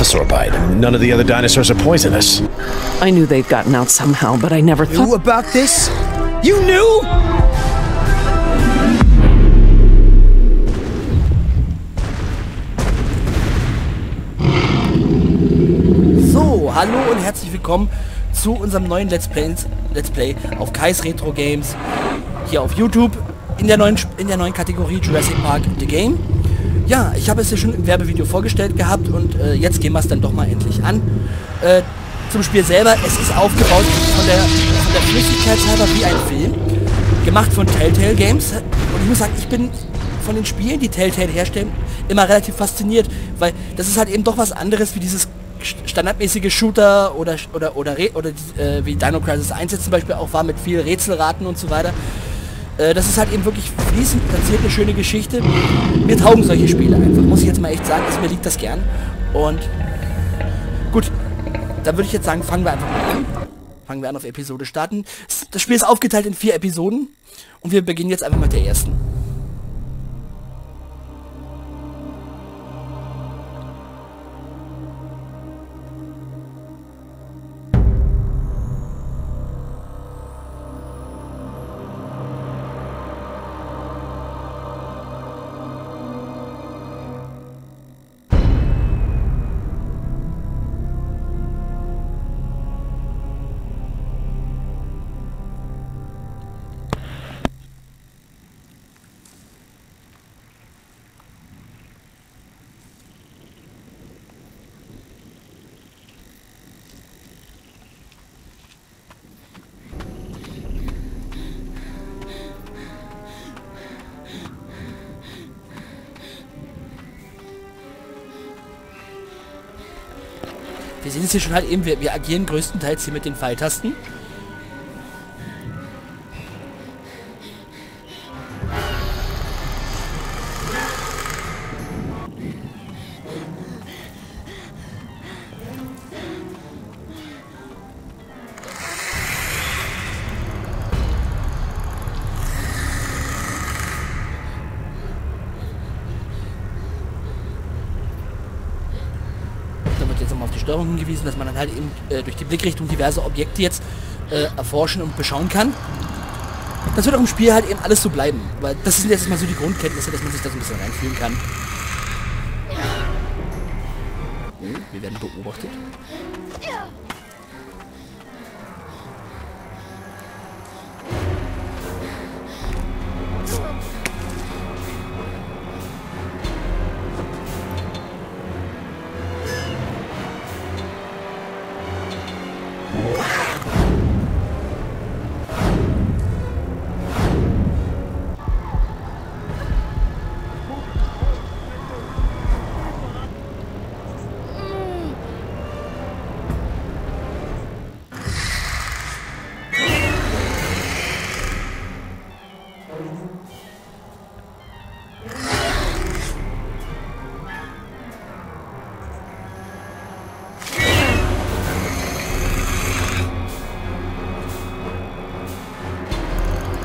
isn't a Dilophosaur bite. None of the other dinosaurs are poisonous. I knew they'd gotten out somehow, but I never Knew thought. about this? You knew? So, hallo und herzlich willkommen zu unserem neuen Let's Play, Let's Play auf Kais Retro Games hier auf YouTube in der neuen in der neuen Kategorie Jurassic Park The Game. Ja, ich habe es ja schon im Werbevideo vorgestellt gehabt und äh, jetzt gehen wir es dann doch mal endlich an. Äh, zum Spiel selber, es ist aufgebaut von der, von der Flüssigkeit halber wie ein Film, gemacht von Telltale Games und ich muss sagen, ich bin von den Spielen, die Telltale herstellen, immer relativ fasziniert, weil das ist halt eben doch was anderes wie dieses standardmäßige Shooter oder oder oder oder äh, wie Dino Crisis 1 jetzt zum Beispiel auch war mit viel Rätselraten und so weiter. Äh, das ist halt eben wirklich fließend, erzählt eine schöne Geschichte. Mir taugen solche Spiele einfach, muss ich jetzt mal echt sagen, also mir liegt das gern. Und gut, dann würde ich jetzt sagen, fangen wir einfach mal an. Fangen wir an auf Episode starten. Das Spiel ist aufgeteilt in vier Episoden und wir beginnen jetzt einfach mit der ersten. Wir sehen es hier schon halt eben, wir, wir agieren größtenteils hier mit den Pfeiltasten. Hingewiesen, dass man dann halt eben äh, durch die Blickrichtung diverse Objekte jetzt äh, erforschen und beschauen kann. Das wird auch im Spiel halt eben alles so bleiben. Weil das sind jetzt mal so die Grundkenntnisse, dass man sich da so ein bisschen reinfühlen kann. Wir werden beobachtet.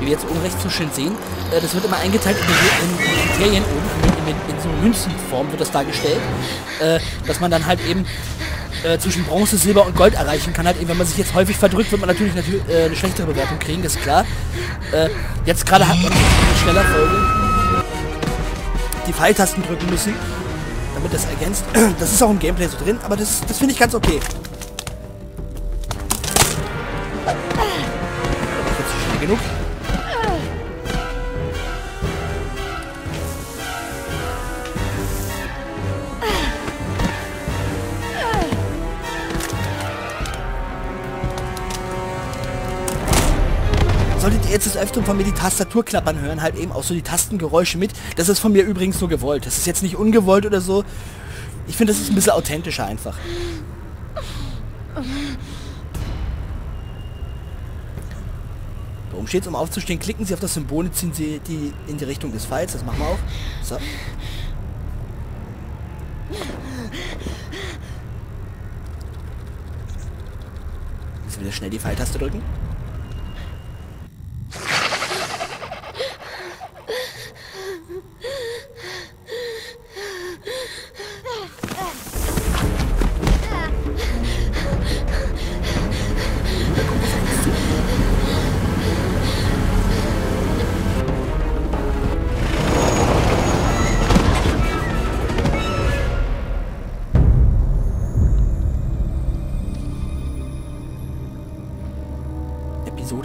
Wie wir jetzt oben rechts so schön sehen, äh, das wird immer eingeteilt in, in, Kriterien oben, in, in, in so Münzenform wird das dargestellt, äh, dass man dann halt eben äh, zwischen Bronze, Silber und Gold erreichen kann. Halt eben, wenn man sich jetzt häufig verdrückt, wird man natürlich, natürlich äh, eine schlechtere Bewertung kriegen, ist klar. Äh, jetzt gerade hat man schneller Folge die Pfeiltasten drücken müssen, damit das ergänzt. Das ist auch im Gameplay so drin, aber das, das finde ich ganz okay. Öfteren von mir die Tastatur klappern hören, halt eben auch so die Tastengeräusche mit. Das ist von mir übrigens so gewollt. Das ist jetzt nicht ungewollt oder so. Ich finde, das ist ein bisschen authentischer einfach. Da oben steht um aufzustehen, klicken Sie auf das Symbol ziehen Sie die in die Richtung des Pfeils. Das machen wir auch. So. Jetzt wieder schnell die Pfeiltaste drücken.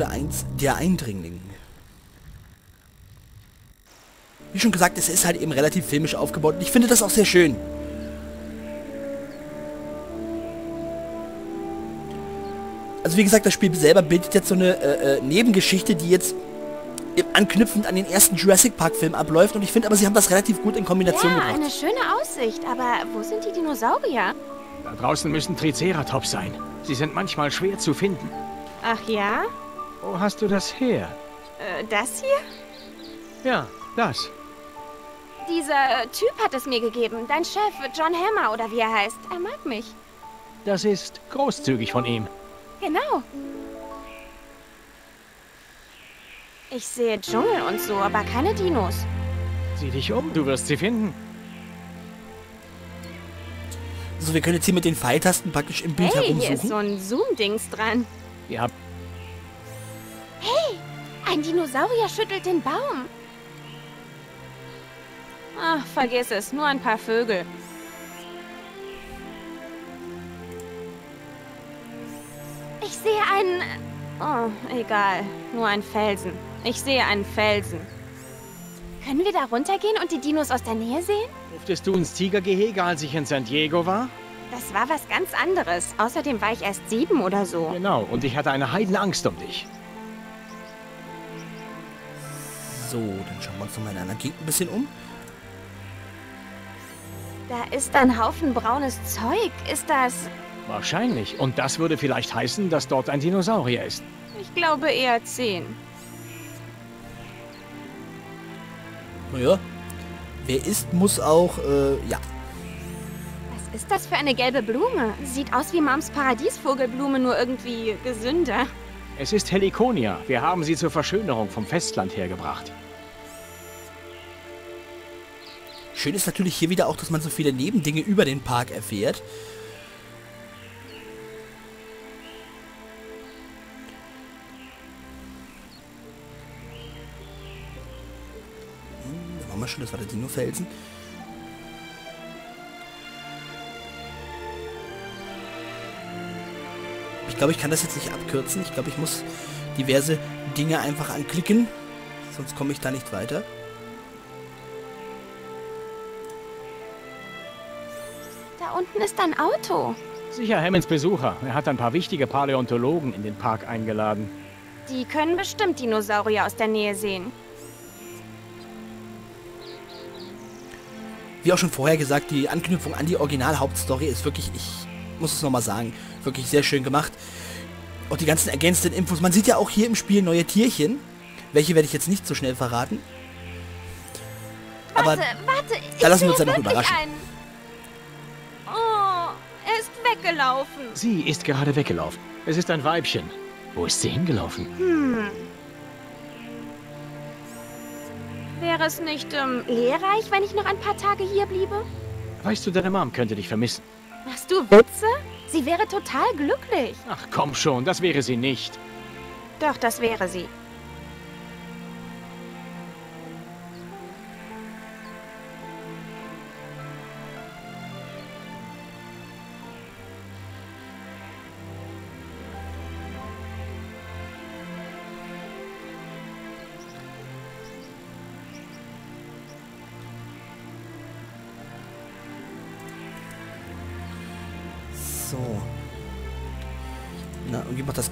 Plains, der Eindringling. Wie schon gesagt, es ist halt eben relativ filmisch aufgebaut und ich finde das auch sehr schön. Also wie gesagt, das Spiel selber bildet jetzt so eine äh, äh, Nebengeschichte, die jetzt anknüpfend an den ersten Jurassic Park Film abläuft und ich finde aber, sie haben das relativ gut in Kombination ja, gebracht. eine schöne Aussicht, aber wo sind die Dinosaurier? Da draußen müssen Triceratops sein. Sie sind manchmal schwer zu finden. Ach ja? Wo hast du das her? Äh, das hier? Ja, das. Dieser Typ hat es mir gegeben. Dein Chef, John Hammer oder wie er heißt. Er mag mich. Das ist großzügig von ihm. Genau. Ich sehe Dschungel und so, aber keine Dinos. Sieh dich um, du wirst sie finden. So, wir können jetzt hier mit den Pfeiltasten praktisch im Bild Hey, hier ist so herumsuchen. ein Zoom-Dings dran. Ihr habt Ein Dinosaurier schüttelt den Baum. Ach, vergiss es. Nur ein paar Vögel. Ich sehe einen... Oh, egal. Nur ein Felsen. Ich sehe einen Felsen. Können wir da runtergehen und die Dinos aus der Nähe sehen? Durftest du ins Tigergehege, als ich in San Diego war? Das war was ganz anderes. Außerdem war ich erst sieben oder so. Genau, und ich hatte eine Heidenangst um dich. So, dann schauen wir uns noch mal in einer Gegend ein bisschen um. Da ist ein Haufen braunes Zeug. Ist das... Wahrscheinlich. Und das würde vielleicht heißen, dass dort ein Dinosaurier ist. Ich glaube eher zehn. Naja, wer isst, muss auch, äh, ja. Was ist das für eine gelbe Blume? Sieht aus wie Mams Paradiesvogelblume, nur irgendwie gesünder. Es ist Heliconia. Wir haben sie zur Verschönerung vom Festland hergebracht. Schön ist natürlich hier wieder auch, dass man so viele Nebendinge über den Park erfährt. Hm, da waren wir schon, das war der Dino-Felsen. Ich glaube, ich kann das jetzt nicht abkürzen. Ich glaube, ich muss diverse Dinge einfach anklicken. Sonst komme ich da nicht weiter. Da unten ist ein Auto. Sicher Hammonds Besucher. Er hat ein paar wichtige Paläontologen in den Park eingeladen. Die können bestimmt Dinosaurier aus der Nähe sehen. wie auch schon vorher gesagt, die Anknüpfung an die Original-Hauptstory ist wirklich, ich muss es nochmal sagen, wirklich sehr schön gemacht. Auch die ganzen ergänzenden Infos. Man sieht ja auch hier im Spiel neue Tierchen. Welche werde ich jetzt nicht so schnell verraten. Aber warte, warte. Ich da lassen wir uns dann noch überraschen. Einen. Ist weggelaufen. Sie ist gerade weggelaufen. Es ist ein Weibchen. Wo ist sie hingelaufen? Wäre es nicht ähm, lehrreich, wenn ich noch ein paar Tage hier bliebe? Weißt du, deine Mom könnte dich vermissen. Machst du Witze? Sie wäre total glücklich. Ach komm schon, das wäre sie nicht. Doch, das wäre sie.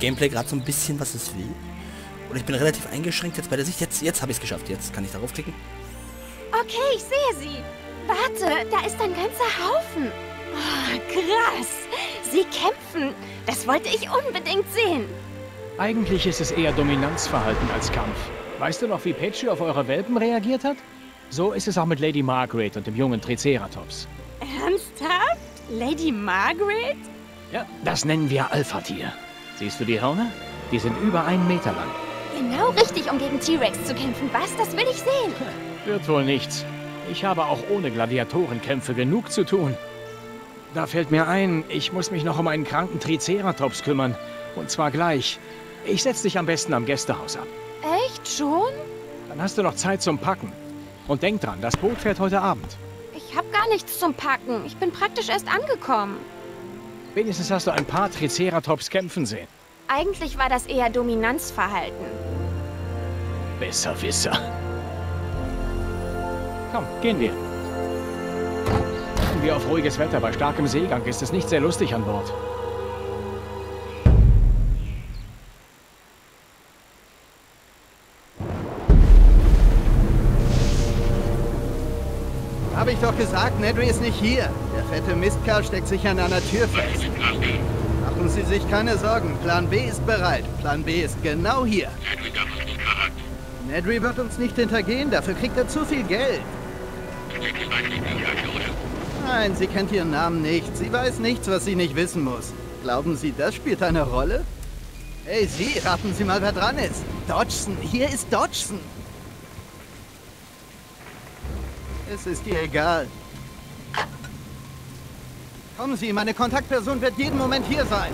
Gameplay gerade so ein bisschen, was es will. Oder ich bin relativ eingeschränkt jetzt bei der Sicht. Jetzt, jetzt habe ich es geschafft. Jetzt kann ich darauf klicken. Okay, ich sehe sie. Warte, da ist ein ganzer Haufen. Oh, krass. Sie kämpfen. Das wollte ich unbedingt sehen. Eigentlich ist es eher Dominanzverhalten als Kampf. Weißt du noch, wie Paige auf eure Welpen reagiert hat? So ist es auch mit Lady Margaret und dem jungen Triceratops. Ernsthaft? Lady Margaret? Ja, das nennen wir Alpha-Tier. Siehst du die Hörner? Die sind über einen Meter lang. Genau richtig, um gegen T-Rex zu kämpfen. Was? Das will ich sehen. Wird wohl nichts. Ich habe auch ohne Gladiatorenkämpfe genug zu tun. Da fällt mir ein, ich muss mich noch um einen kranken Triceratops kümmern. Und zwar gleich. Ich setz dich am besten am Gästehaus ab. Echt schon? Dann hast du noch Zeit zum Packen. Und denk dran, das Boot fährt heute Abend. Ich habe gar nichts zum Packen. Ich bin praktisch erst angekommen. Wenigstens hast du ein paar Triceratops kämpfen sehen. Eigentlich war das eher Dominanzverhalten. Besserwisser. Komm, gehen wir. Achten wir auf ruhiges Wetter. Bei starkem Seegang ist es nicht sehr lustig an Bord. Habe ich doch gesagt, Nedry ist nicht hier. Der fette Mistkerl steckt sich an einer Tür fest. Machen Sie sich keine Sorgen. Plan B ist bereit. Plan B ist genau hier. Nedry wird uns nicht hintergehen. Dafür kriegt er zu viel Geld. Nein, sie kennt ihren Namen nicht. Sie weiß nichts, was sie nicht wissen muss. Glauben Sie, das spielt eine Rolle? Hey, Sie, raten Sie mal, wer dran ist. Dodgson. Hier ist Dodgson. Es ist ihr egal. Kommen Sie, meine Kontaktperson wird jeden Moment hier sein.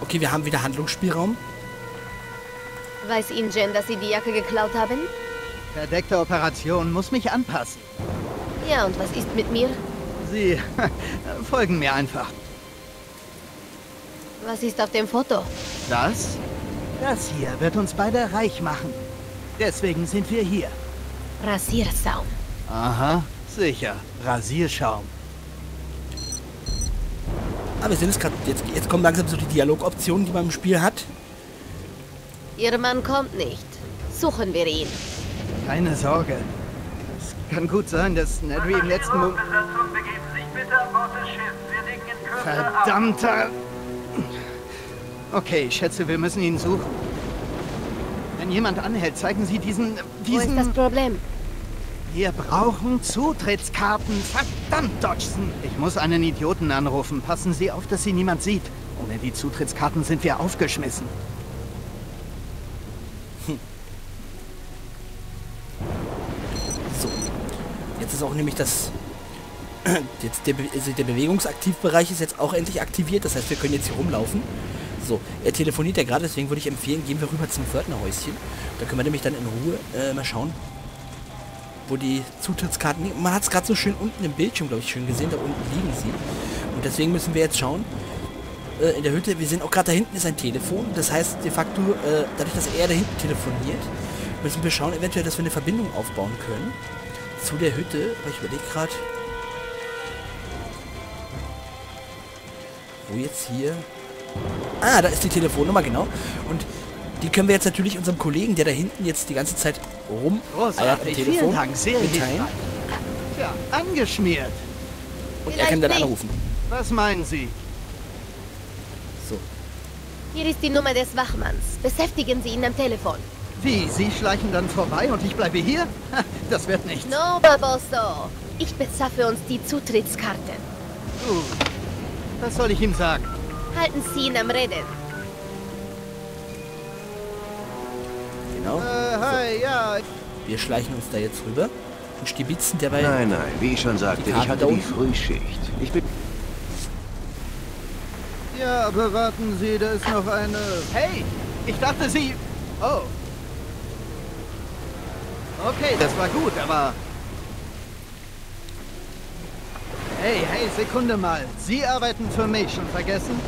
Okay, wir haben wieder Handlungsspielraum. Weiß Ingen, dass Sie die Jacke geklaut haben? Verdeckte Operation muss mich anpassen. Ja, und was ist mit mir? Sie folgen mir einfach. Was ist auf dem Foto? Das? Das hier wird uns beide reich machen. Deswegen sind wir hier. Rasiersaum. Aha, sicher. Rasierschaum. Ah, wir sind jetzt gerade. Jetzt, jetzt kommen langsam so die Dialogoptionen, die man im Spiel hat. Ihr Mann kommt nicht. Suchen wir ihn. Keine Sorge. Es kann gut sein, dass Nedry im letzten Moment... Verdammter... Okay, ich schätze, wir müssen ihn suchen. Wenn jemand anhält, zeigen Sie diesen... Wo ist das diesen... Problem? Wir brauchen Zutrittskarten. Verdammt, Dodgson! Ich muss einen Idioten anrufen. Passen Sie auf, dass Sie niemand sieht. Ohne die Zutrittskarten sind wir aufgeschmissen. So. Jetzt ist auch nämlich das. Jetzt der, Be also der Bewegungsaktivbereich ist jetzt auch endlich aktiviert. Das heißt, wir können jetzt hier rumlaufen. So, er telefoniert ja gerade, deswegen würde ich empfehlen, gehen wir rüber zum Pförtnerhäuschen. Da können wir nämlich dann in Ruhe äh, mal schauen, wo die Zutrittskarten liegen. Man hat es gerade so schön unten im Bildschirm, glaube ich, schön gesehen. Da unten liegen sie. Und deswegen müssen wir jetzt schauen, äh, in der Hütte, wir sehen auch gerade da hinten ist ein Telefon. Das heißt, de facto, äh, dadurch, dass er da hinten telefoniert, müssen wir schauen, eventuell, dass wir eine Verbindung aufbauen können zu der Hütte. Aber ich überlege gerade, wo jetzt hier... Ah, da ist die Telefonnummer, genau. Und die können wir jetzt natürlich unserem Kollegen, der da hinten jetzt die ganze Zeit rum eiert am Großartig. Telefon, Vielen Dank. Sehr mitteilen. Tja, angeschmiert. Und er kann dann Vielleicht anrufen. Was meinen Sie? So. Hier ist die Nummer des Wachmanns. Beschäftigen Sie ihn am Telefon. Wie, Sie schleichen dann vorbei und ich bleibe hier? Das wird nichts. No, Barboso. Ich bezahre uns die Zutrittskarte. Gut. Was soll ich ihm sagen? Halten Sie ihn am Reden. Genau. Äh, hi, ja. Wir schleichen uns da jetzt rüber und stibitzen derweil. Nein, nein, wie ich schon sagte, ich hatte die? Frühschicht. Ich bin... Ja, aber warten Sie, da ist noch eine... Hey, ich dachte Sie... Oh. Okay, das war gut, aber... Hey, hey, Sekunde mal. Sie arbeiten für mich, schon vergessen?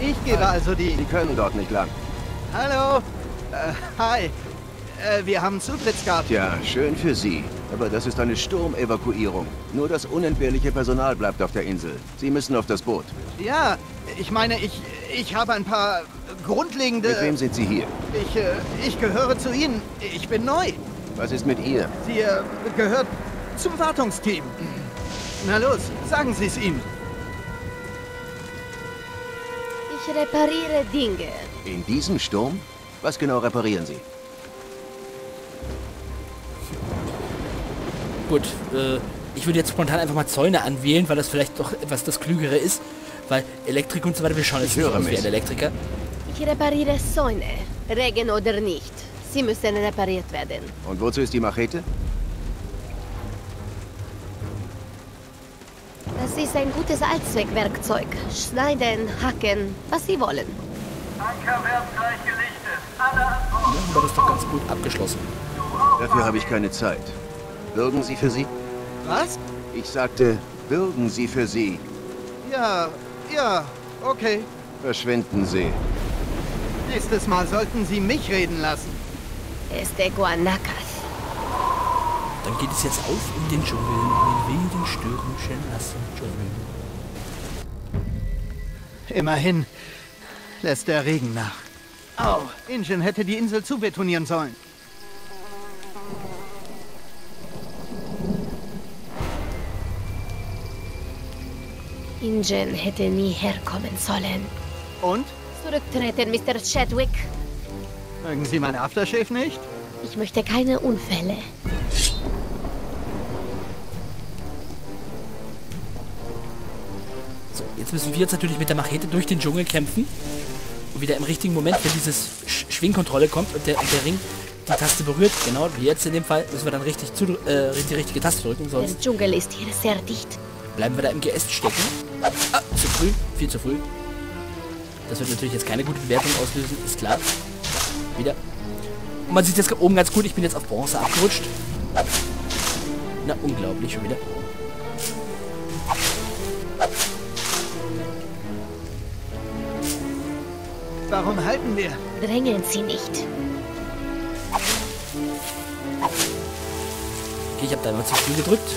Ich gebe also die... Sie können dort nicht lang. Hallo? Äh, hi. Äh, wir haben Zutrittskarten. Tja, schön für Sie. Aber das ist eine Sturmevakuierung. Nur das unentbehrliche Personal bleibt auf der Insel. Sie müssen auf das Boot. Ja, ich meine, ich, ich habe ein paar grundlegende... Mit wem sind Sie hier? Ich, äh, ich gehöre zu Ihnen. Ich bin neu. Was ist mit ihr? Sie äh, gehört zum Wartungsteam. Na los, sagen Sie es ihm. Ich repariere Dinge. In diesem Sturm? Was genau reparieren Sie? Gut, äh, ich würde jetzt spontan einfach mal Zäune anwählen, weil das vielleicht doch etwas das Klügere ist. Weil Elektrik und so weiter, wir schauen jetzt Ich nicht höre wie mich. ein Elektriker. Ich repariere Säune. Regen oder nicht. Sie müssen repariert werden. Und wozu ist die Machete? Das ist ein gutes Allzweckwerkzeug. Schneiden, hacken, was Sie wollen. Anker werden gleich gelichtet. Alle an Bord. Ja, aber das ist doch ganz gut abgeschlossen. Dafür habe ich keine Zeit. Bürgen Sie für sie? Was? Ich sagte, bürgen Sie für sie. Ja, ja, okay. Verschwinden Sie. Nächstes Mal sollten Sie mich reden lassen. Este Guanacas. Dann geht es jetzt auf in den Dschungel, in den wilden, stürmischen, nassen Dschungel. Immerhin lässt der Regen nach. Au, Ingen hätte die Insel zubetonieren sollen. Ingen hätte nie herkommen sollen. Und? Zurücktreten, Mr. Chadwick. Mögen Sie mein Aftershave nicht? Ich möchte keine Unfälle. Jetzt müssen wir uns natürlich mit der Machete durch den Dschungel kämpfen. Und wieder im richtigen Moment, wenn dieses Sch Schwingkontrolle kommt und der, und der Ring die Taste berührt, genau wie jetzt in dem Fall, müssen wir dann richtig zu, äh, die richtige Taste drücken, Der sonst Dschungel ist hier sehr dicht. bleiben wir da im Geäst stecken. Ah, zu früh, viel zu früh. Das wird natürlich jetzt keine gute Bewertung auslösen, ist klar. Wieder. Und man sieht jetzt oben ganz gut, ich bin jetzt auf Bronze abgerutscht. Na, unglaublich schon wieder. Warum halten wir? Drängen Sie nicht. Okay, ich habe da immer zu früh gedrückt.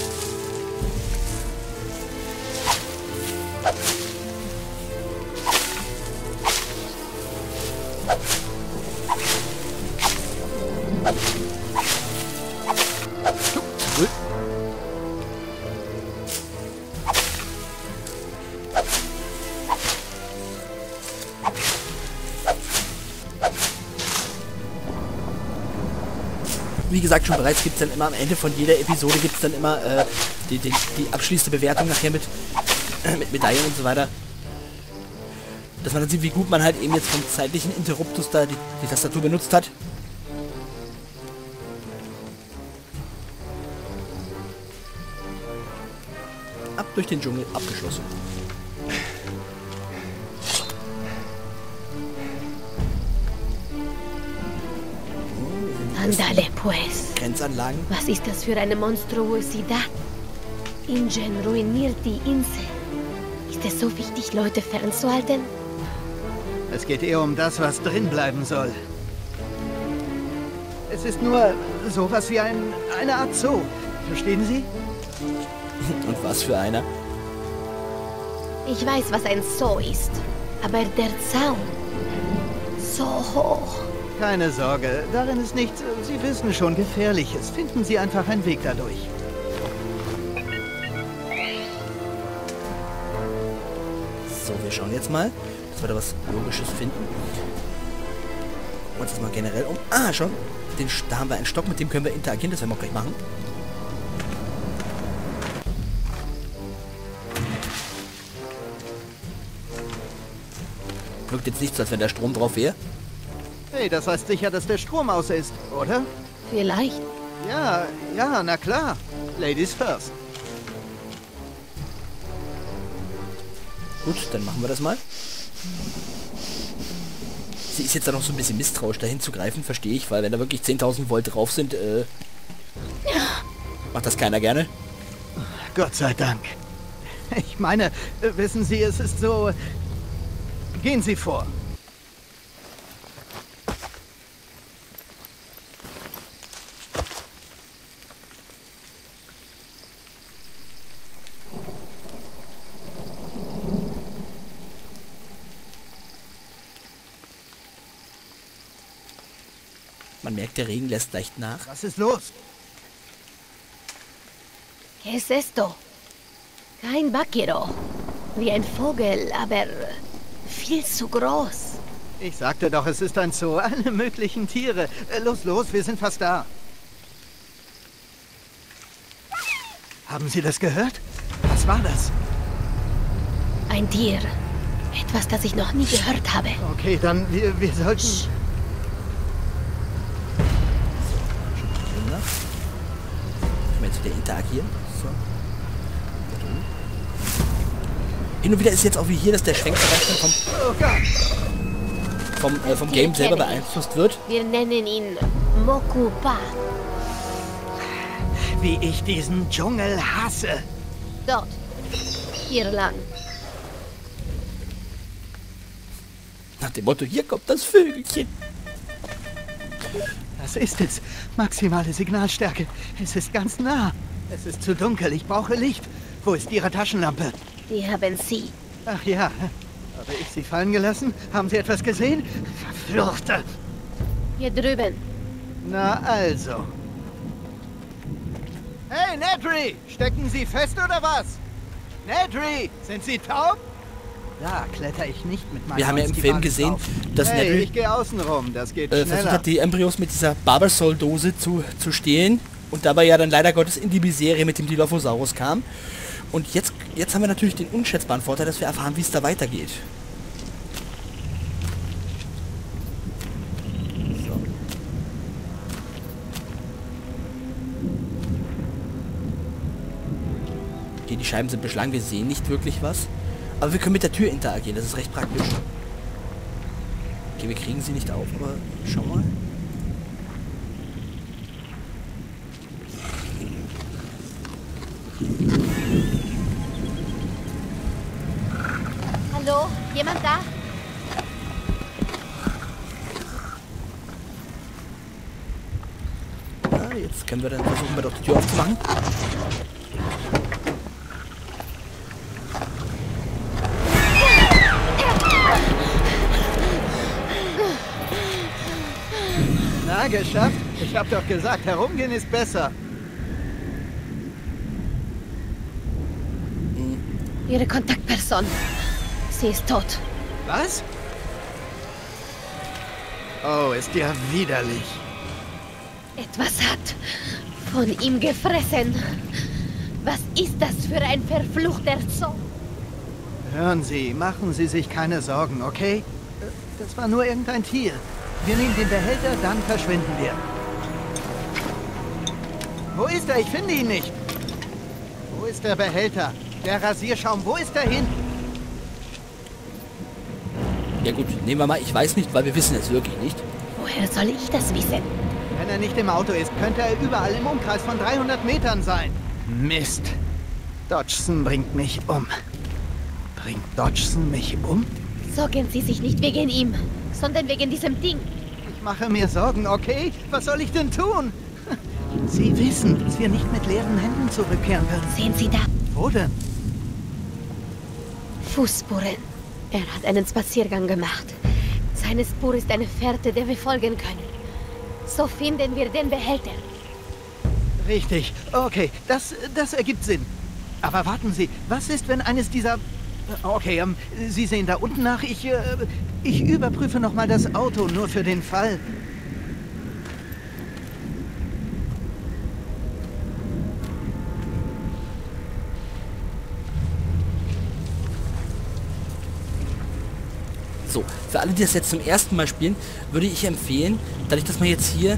Schon bereits, gibt es dann immer am Ende von jeder Episode gibt es dann immer äh, die, die, die abschließende Bewertung nachher mit, äh, mit Medaillen und so weiter. Dass man dann sieht, wie gut man halt eben jetzt vom zeitlichen Interruptus da die, die Tastatur benutzt hat. Ab durch den Dschungel abgeschlossen. Andale, pues. Grenzanlagen. Was ist das für eine Monstruosidad? Ingen ruiniert die Insel. Ist es so wichtig, Leute fernzuhalten? Es geht eher um das, was drin bleiben soll. Es ist nur sowas wie ein, eine Art Zoo. Verstehen Sie? Und was für einer. Ich weiß, was ein Zoo ist. Aber der Zaun. So hoch. Keine Sorge, darin ist nichts, Sie wissen schon, Gefährliches. Finden Sie einfach einen Weg dadurch. So, wir schauen jetzt mal, dass wir da was Logisches finden. Und jetzt mal generell um. Ah, schon. Den, da haben wir einen Stock, mit dem können wir interagieren. Das werden wir auch gleich machen. Wirkt jetzt nicht so, als wenn der Strom drauf wäre. Hey, das heißt sicher, dass der Strom aus ist, oder? Vielleicht. Ja, ja, na klar. Ladies first. Gut, dann machen wir das mal. Sie ist jetzt da noch so ein bisschen misstrauisch, dahin zu greifen, verstehe ich, weil wenn da wirklich 10.000 Volt drauf sind, äh, macht das keiner gerne. Gott sei Dank. Ich meine, äh, wissen Sie, es ist so... Gehen Sie vor. Man merkt, der Regen lässt leicht nach. Was ist los? ¿Qué es esto? Kein Vaquero. Wie ein Vogel, aber viel zu groß. Ich sagte doch, es ist ein Zoo. Alle möglichen Tiere. Äh, Los, los, wir sind fast da. Haben Sie das gehört? Was war das? Ein Tier. Etwas, das ich noch nie gehört habe. Okay, dann wir, wir sollten... Wunder. Wieder interagieren. So. Hin und wieder ist jetzt auch wie hier, dass der Schwenkbereich vom, vom, äh, vom Game selber beeinflusst wird. Wir nennen ihn Mokupa. wie ich diesen Dschungel hasse. Dort. Hier lang. Nach dem Motto, hier kommt das Vögelchen. Das ist es. Maximale Signalstärke. Es ist ganz nah. Es ist zu dunkel. Ich brauche Licht. Wo ist Ihre Taschenlampe? Die haben Sie. Ach ja. Habe ich sie fallen gelassen? Haben Sie etwas gesehen? Verfluchte. Hier drüben. Na also. Hey, Nedry! Stecken Sie fest oder was? Nedry! Sind Sie taub? Da kletter ich nicht mit meinem Wir haben ja im Film gesehen, dass hey, ich gehe außen rum. Das geht äh, versucht hat, die Embryos mit dieser Barbasol-Dose zu, zu stehlen und dabei ja dann leider Gottes in die Miserie mit dem Dilophosaurus kam. Und jetzt, jetzt haben wir natürlich den unschätzbaren Vorteil, dass wir erfahren, wie es da weitergeht. Die Scheiben sind beschlagen, wir sehen nicht wirklich was. Aber wir können mit der Tür interagieren, das ist recht praktisch. Okay, wir kriegen sie nicht auf, aber schau mal. Hallo? Jemand da? Ja, jetzt können wir dann versuchen, wir doch die Tür aufzumachen. Na, geschafft? Ich hab doch gesagt, herumgehen ist besser. Ihre Kontaktperson. Sie ist tot. Was? Oh, ist ja widerlich. Etwas hat von ihm gefressen. Was ist das für ein verfluchter Zoo? Hören Sie, machen Sie sich keine Sorgen, okay? Das war nur irgendein Tier. Wir nehmen den Behälter, dann verschwinden wir. Wo ist er? Ich finde ihn nicht. Wo ist der Behälter? Der Rasierschaum, wo ist er hin? Ja gut, nehmen wir mal, ich weiß nicht, weil wir wissen es wirklich nicht. Woher soll ich das wissen? Wenn er nicht im Auto ist, könnte er überall im Umkreis von 300 Metern sein. Mist. Dodgson bringt mich um. Bringt Dodgson mich um? Sorgen Sie sich nicht wegen ihm, sondern wegen diesem Ding. Mache mir Sorgen, okay? Was soll ich denn tun? Sie wissen, dass wir nicht mit leeren Händen zurückkehren werden. Sehen Sie da? Wo denn? Fußspuren. Er hat einen Spaziergang gemacht. Seine Spur ist eine Fährte, der wir folgen können. So finden wir den Behälter. Richtig. Okay, das, das ergibt Sinn. Aber warten Sie, was ist, wenn eines dieser... Okay, ähm, Sie sehen da unten nach. Ich, äh, ich überprüfe nochmal das Auto, nur für den Fall. So, für alle, die das jetzt zum ersten Mal spielen, würde ich empfehlen, dadurch, dass man jetzt hier,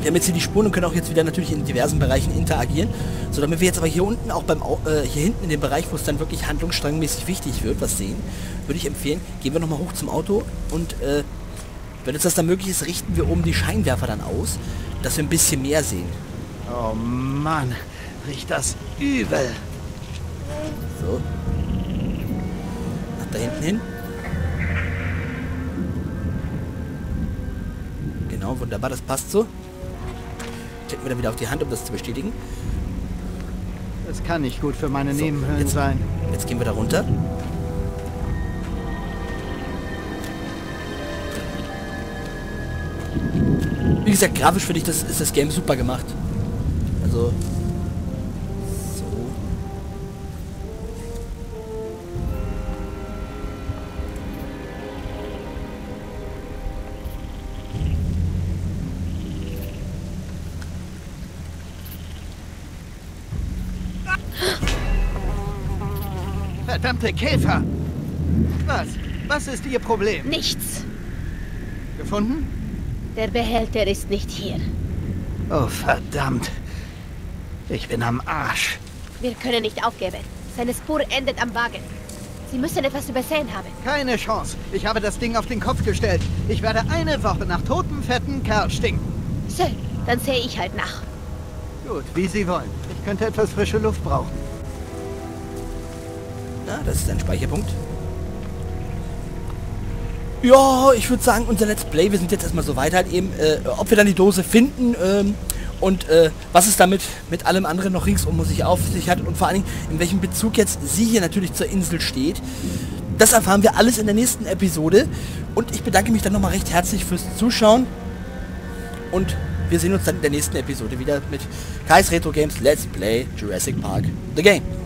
wir haben jetzt hier die Spuren und können auch jetzt wieder natürlich in diversen Bereichen interagieren, so damit wir jetzt aber hier unten auch beim, äh, hier hinten in dem Bereich, wo es dann wirklich handlungsstrangmäßig wichtig wird, was sehen, würde ich empfehlen, gehen wir nochmal hoch zum Auto und äh, wenn uns das dann möglich ist, richten wir oben die Scheinwerfer dann aus, dass wir ein bisschen mehr sehen. Oh Mann, riecht das übel. So. Nach da hinten hin. Genau, wunderbar, das passt so. Checken wir dann wieder auf die Hand, um das zu bestätigen. Das kann nicht gut für meine So, Nebenhöhlen jetzt- sein. Jetzt gehen wir da runter. Wie gesagt, grafisch finde ich, das ist das Game super gemacht. Also. Verdammte Käfer! Was? Was ist Ihr Problem? Nichts. Gefunden? Der Behälter ist nicht hier. Oh, verdammt. Ich bin am Arsch. Wir können nicht aufgeben. Seine Spur endet am Wagen. Sie müssen etwas übersehen haben. Keine Chance. Ich habe das Ding auf den Kopf gestellt. Ich werde eine Woche nach totem, fetten Kerl stinken. So, dann sehe ich halt nach. Gut, wie Sie wollen. Ich könnte etwas frische Luft brauchen. Ja, das ist ein Speicherpunkt. Ja, ich würde sagen, unser Let's Play, wir sind jetzt erstmal so weit halt eben, äh, ob wir dann die Dose finden ähm, und äh, was es damit mit allem anderen noch ringsum sich auf sich hat und vor allen Dingen, in welchem Bezug jetzt sie hier natürlich zur Insel steht. Das erfahren wir alles in der nächsten Episode und ich bedanke mich dann nochmal recht herzlich fürs Zuschauen und wir sehen uns dann in der nächsten Episode wieder mit Kais Retro Games Let's Play Jurassic Park The Game.